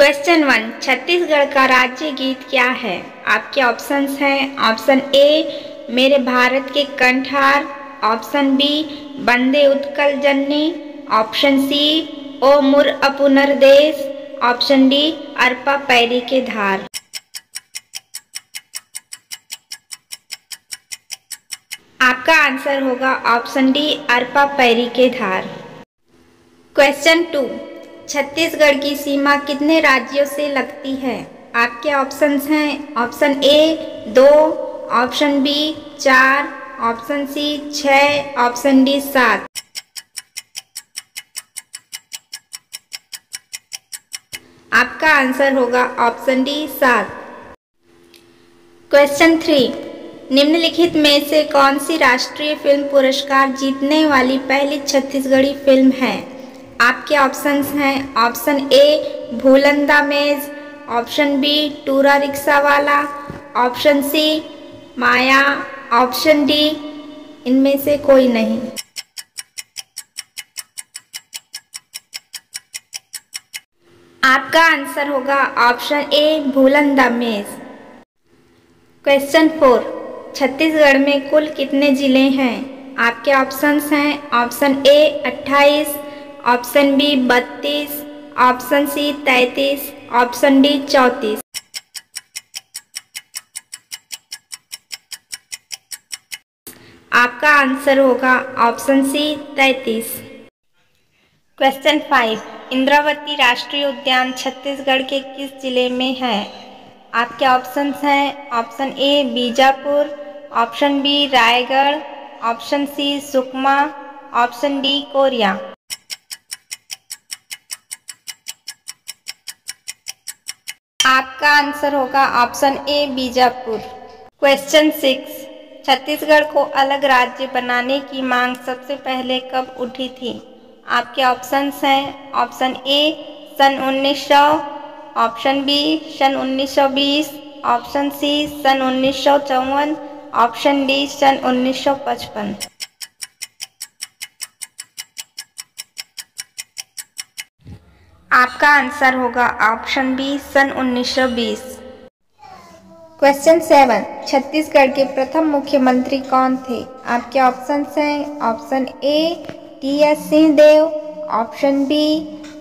Question one Chhattisgarh का राज्य गीत क्या है? आपके ऑप्शंस हैं ऑप्शन ए मेरे भारत के कंठार ऑप्शन बी बंदे उत्कल जननी ऑप्शन सी ओ मुर अपुनरदेश ऑप्शन डी अरपा पैरी के धार। आपका आंसर होगा ऑप्शन डी अरपा पैरी के धार। क्वेश्चन टू छत्तीसगढ़ की सीमा कितने राज्यों से लगती है? आपके ऑप्शंस हैं ऑप्शन ए दो ऑप्शन बी चार ऑप्शन सी छः ऑप्शन डी सात। आपका आंसर होगा ऑप्शन डी सात। क्वेश्चन थ्री निम्नलिखित में से कौन सी राष्ट्रीय फ़िल्म पुरस्कार जीतने वाली पहली छत्तीसगढ़ी फ़िल्म है? आपके ऑप्शंस हैं। ऑप्शन ए भूलंदा मेज ऑप्शन बी टूरा रिक्शा वाला option C Maya option D इनमें से कोई नहीं। आपका आंसर होगा ऑप्शन ए भूलंदा मेज क्वेश्चन फोर छत्तीसगढ़ में कुल कितने ज़िले हैं? आपके ऑप्शंस हैं option A 28, option B 32, option C 33, option D 34 आपका आंसर होगा option C 33 question five Indravati राष्ट्रीय उद्यान छत्तीसगढ़ के किस ज़िले में है? आपके ऑप्शंस हैं option A Bijapur option B Raigarh option C Sukma option D Koriya. आपका आंसर होगा option A, Bijapur. Question six Chhattisgarh को अलग राज्य बनाने की मांग सबसे पहले कब उठी थी? आपके ऑप्शंस हैं ऑप्शन ए सन 1900 ऑप्शन बी सन 1920 ऑप्शन सी सन उन्नीस सौ चौवन ऑप्शन डी सन 1955 आपका आंसर होगा ऑप्शन बी, सन 1920 क्वेश्चन सेवन छत्तीसगढ़ के प्रथम मुख्यमंत्री कौन थे? आपके ऑप्शन हैं option A T S Singhdeo option B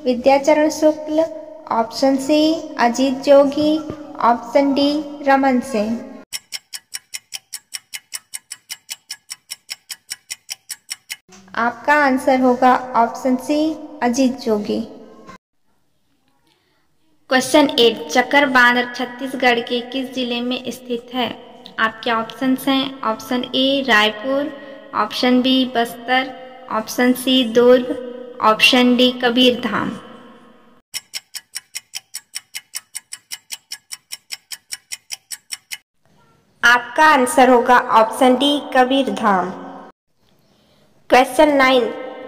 Vidyacharan Shukla option C Ajit Jogi option D Raman Singh. आपका आंसर होगा option C Ajit Jogi. Question eight चक्कर बाँध छत्तीसगढ़ के किस ज़िले में स्थित है? आपके ऑप्शंस हैं। Option A Raipur. Option B Bastar. Option C Durg. Option D Kabirdham. आपका आंसर होगा option D Kabirdham. Question nine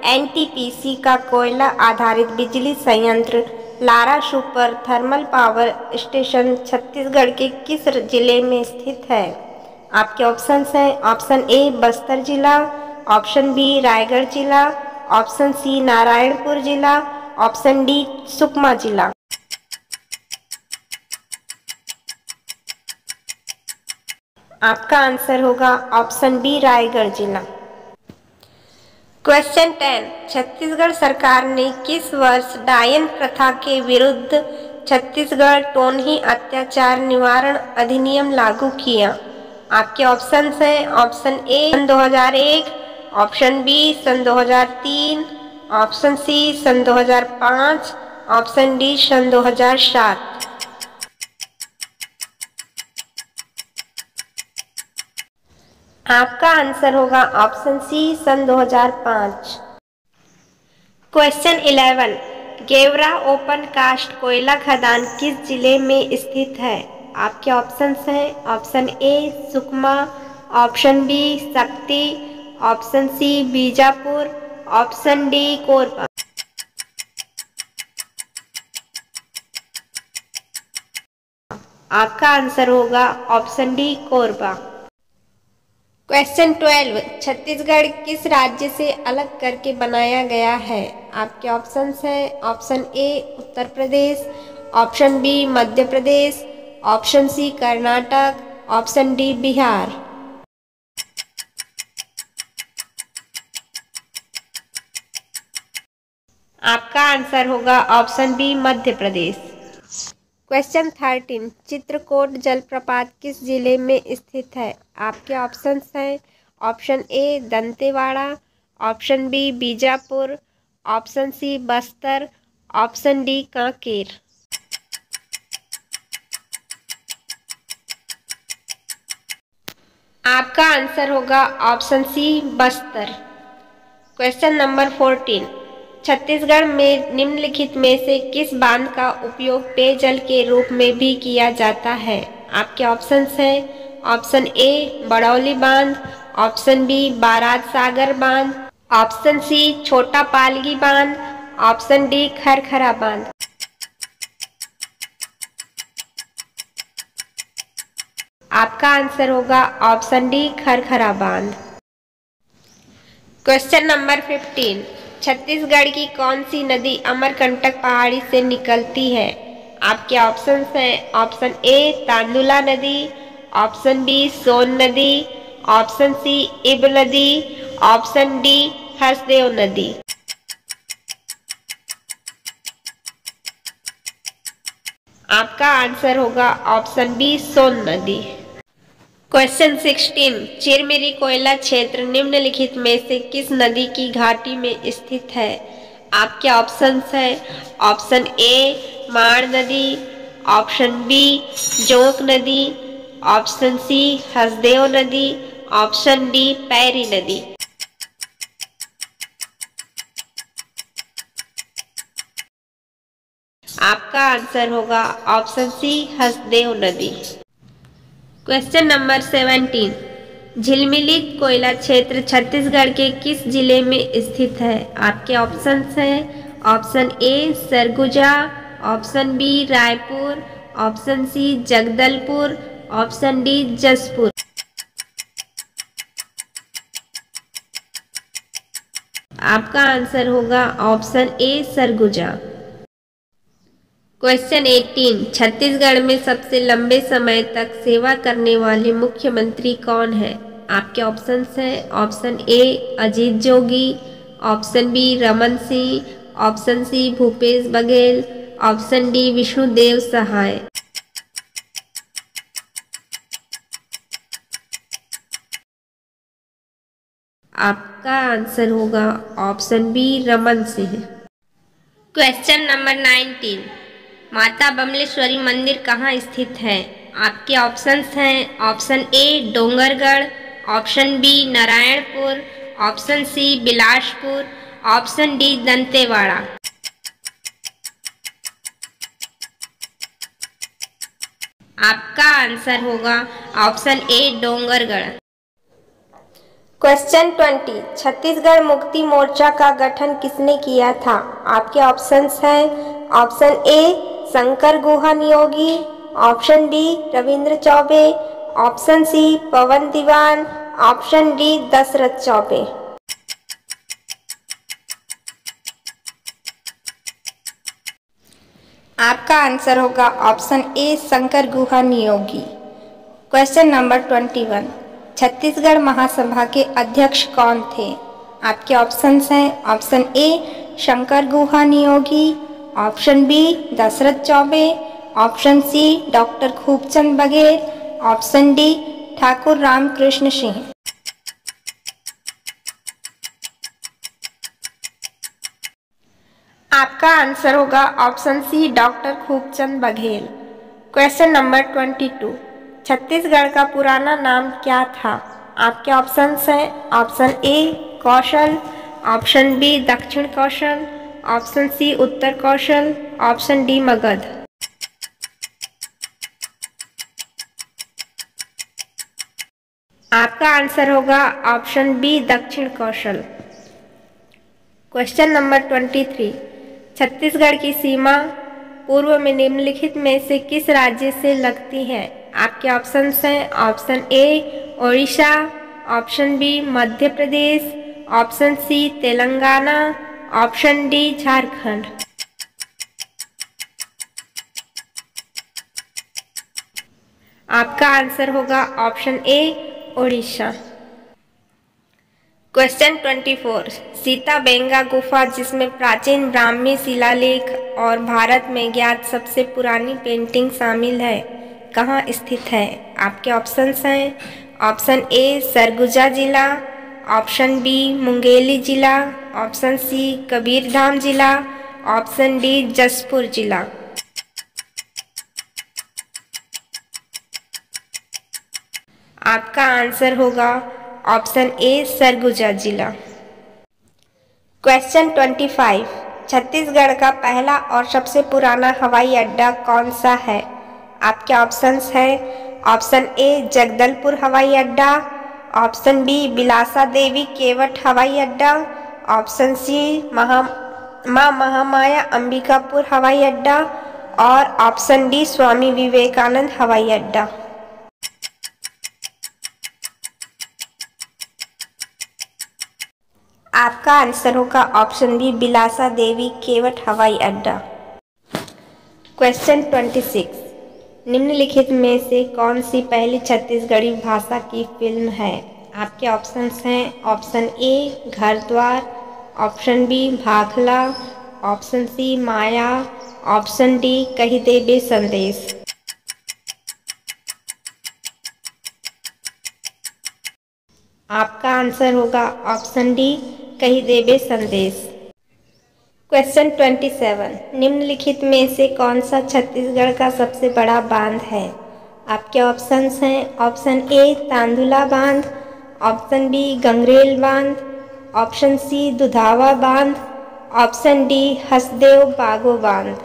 NTPC का कोयला आधारित बिजली संयंत्र Lara super thermal power station Chhattisgarh के किस ज़िले में स्थित है? आपके ऑप्शंस हैं ऑप्शन ए बस्तर जिला ऑप्शन बी रायगढ़ जिला ऑप्शन सी नारायणपुर जिला ऑप्शन डी सुकमा जिला। आपका आंसर होगा ऑप्शन बी रायगढ़ जिला। क्वेश्चन टेन छत्तीसगढ़ सरकार ने किस वर्ष डायन प्रथा के विरुद्ध छत्तीसगढ़ टोनही अत्याचार निवारण अधिनियम लागू किया? आपके ऑप्शन हैं ऑप्शन ए सन 2001 ऑप्शन बी सन 2003 ऑप्शन सी सन 2005 ऑप्शन डी सन 2007 आपका आंसर होगा ऑप्शन सी, सन 2005 क्वेश्चन 11 गेवरा ओपन कास्ट कोयला खदान किस ज़िले में स्थित है? आपके ऑप्शंस हैं, option A, Sukma, option B, Shakti, option C, Bijapur, option D, Korba. आपका आंसर होगा option D, Korba. Question twelve Chhattisgarh किस राज्य से अलग करके बनाया गया है? आपके ऑप्शंस हैं। Option A Uttar Pradesh. Option B Madhya Pradesh. Option C Karnataka. Option D Bihar. आपका आंसर होगा option B Madhya Pradesh. Question thirteen Chitrakoot जलप्रपात किस ज़िले में स्थित है? आपके ऑप्शंस हैं। Option A Dantewada. Option B Bijapur. Option C Bastar. Option D Kanker. आपका आंसर होगा option C Bastar. Question number fourteen Chhattisgarh में निम्नलिखित में से किस बाँध का उपयोग पेयजल के रूप में भी किया जाता है? आपके ऑप्शंस हैं। ऑप्शन ए बड़ौली बाँध। ऑप्शन बी बारात सागर बाँध। ऑप्शन सी छोटा पालगी बाँध। ऑप्शन डी खरखरा बाँध। आपका आंसर होगा ऑप्शन डी खरखरा बाँध। क्वेश्चन नंबर फिफ्टीन छत्तीसगढ़ की कौन सी नदी अमरकंटक पहाड़ी से निकलती है? आपके ऑप्शन हैं ऑप्शन ए तांदुला नदी ऑप्शन बी सोन नदी ऑप्शन सी इब नदी ऑप्शन डी हर्षदेव नदी। आपका आंसर होगा ऑप्शन बी सोन नदी। क्वेश्चन सिक्सटीन चिरमिरी कोयला क्षेत्र निम्नलिखित में से किस नदी की घाटी में स्थित है? आपके ऑप्शन है। ऑप्शन ए माण नदी। ऑप्शन बी जोक नदी। ऑप्शन सी हसदेव नदी। ऑप्शन डी पैरी नदी। आपका आंसर होगा ऑप्शन सी हसदेव नदी। क्वेश्चन नंबर सेवेंटीन झिलमिली कोयला क्षेत्र छत्तीसगढ़ के किस ज़िले में स्थित है? आपके ऑप्शन हैं। Option A Surguja. Option B Raipur. Option C Jagdalpur. Option D Jashpur. आपका आंसर होगा option A Surguja. Question 18 Chhattisgarh में सबसे लंबे समय तक सेवा करने वाले मुख्यमंत्री कौन है? आपके ऑप्शन हैं option A Ajit Jogi option B Raman Singh option C Bhupesh Baghel option D Vishnudeo Sahay. आपका आंसर होगा option B Raman Singh. Question number nineteen माता बमलेश्वरी मंदिर कहाँ स्थित है? आपके ऑप्शंस हैं option A Dongargarh option B Narayanpur option C Bilaspur option D Dantewada. आपका आंसर होगा option A Dongargarh. Question twenty Chhattisgarh Mukti Morcha का गठन किसने किया था? आपके ऑप्शंस हैं option A Shankar Guha Niyogi option D Ravindra Choubey option C Pawan Diwan option D Dashrath Choubey. आपका आंसर होगा option A Shankar Guha Niyogi. Question number twenty one Chhattisgarh Mahasabha के अध्यक्ष कौन थे? आपके ऑप्शंस हैं option A Shankar Guha Niyogi option B Dashrath Choubey, option C doctor Khubchand Baghel, option D Thakur Ramkrishna Singh. आपका answer होगा option C doctor Khubchand Baghel. Question number twenty two, Chhattisgarh का पुराना नाम क्या था? आपके option हैं, option A Kaushal, option B Dakshin Kaushal option C Uttar Kaushal, option D Magadh. आपका आंसर होगा option B Dakshin Kaushal. Question number twenty three. Chhattisgarh की सीमा पूर्व में निम्नलिखित में से किस राज्य से लगती है? आपके ऑप्शन हैं option A Odisha, option B Madhya Pradesh, option C Telangana option D Jharkhand आपका आंसर होगा option A Odisha question 24 Sita Benga गुफा, जिसमें प्राचीन ब्राह्मी शिलालेख और भारत में ज्ञात सबसे पुरानी पेंटिंग शामिल है, कहाँ स्थित है? आपके ऑप्शंस हैं। ऑप्शन ए सरगुजा जिला ऑप्शन बी, मुंगेली जिला, ऑप्शन सी, कबीरधाम जिला, ऑप्शन डी, जसपुर जिला। आपका आंसर होगा ऑप्शन ए, सरगुजा जिला। क्वेश्चन ट्वेंटी फाइव, छत्तीसगढ़ का पहला और सबसे पुराना हवाई अड्डा कौन सा है? आपके ऑप्शंस हैं, ऑप्शन ए, जगदलपुर हवाई अड्डा ऑप्शन बी, बिलासा देवी, केवट, हवाई अड्डा। ऑप्शन सी, महा, माँ, महामाया, अंबिकापुर, हवाई अड्डा। और ऑप्शन डी, स्वामी विवेकानंद, हवाई अड्डा। आपका आंसर होगा ऑप्शन बी, बिलासा देवी, केवट, हवाई अड्डा। क्वेश्चन ट्वेंटी सिक्स निम्नलिखित में से कौन सी पहली छत्तीसगढ़ी भाषा की फ़िल्म है? आपके ऑप्शंस हैं option A Ghar Dwar option B Bhakla option C Maya option D कही दे बे संदेश। आपका आंसर होगा ऑप्शन डी कही दे बे संदेश। क्वेश्चन ट्वेंटी सेवन निम्नलिखित में से कौन सा छत्तीसगढ़ का सबसे बड़ा बाँध है? आपके ऑप्शंस हैं ऑप्शन ए तांदुला बाँध ऑप्शन बी गंगरेल बाँध ऑप्शन सी दुधावा बाँध ऑप्शन डी हसदेव बागो बाँध।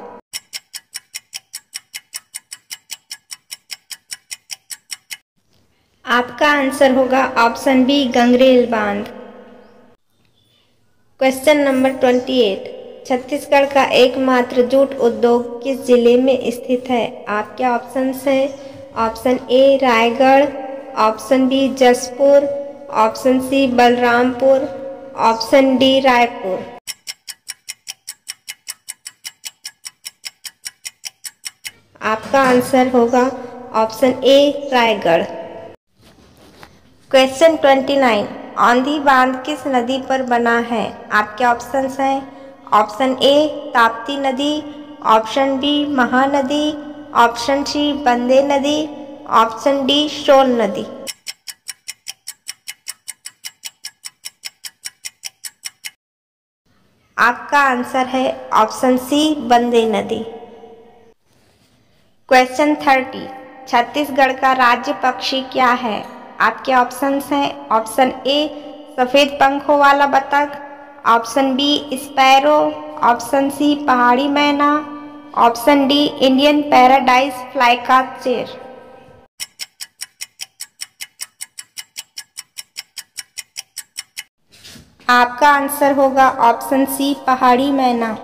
आपका आंसर होगा ऑप्शन बी गंगरेल बाँध। Question number twenty eight Chhattisgarh का एकमात्र जूट उद्योग किस ज़िले में स्थित है? आपके ऑप्शंस हैं। Option A Raigarh. Option B Jashpur. Option C Balrampur. Option D Raipur. आपका आंसर होगा option A Raigarh. Question twenty nine आंधी बाँध किस नदी पर बना है? आपके ऑप्शंस हैं। ऑप्शन ए, ताप्ती नदी, option B, Mahanadi, option C, बंदे नदी, ऑप्शन डी, शोल नदी। आपका आंसर है ऑप्शन सी, बंदे नदी। क्वेश्चन थर्टी, छत्तीसगढ़ का राज्य पक्षी क्या है? आपके ऑप्शंस हैं ऑप्शन ए, सफ़ेद पंखों वाला बतख option B, sparrow. Option C, पहाड़ी मैना। Option D, Indian paradise flycatcher. आपका आंसर होगा ऑप्शन सी, पहाड़ी मैना।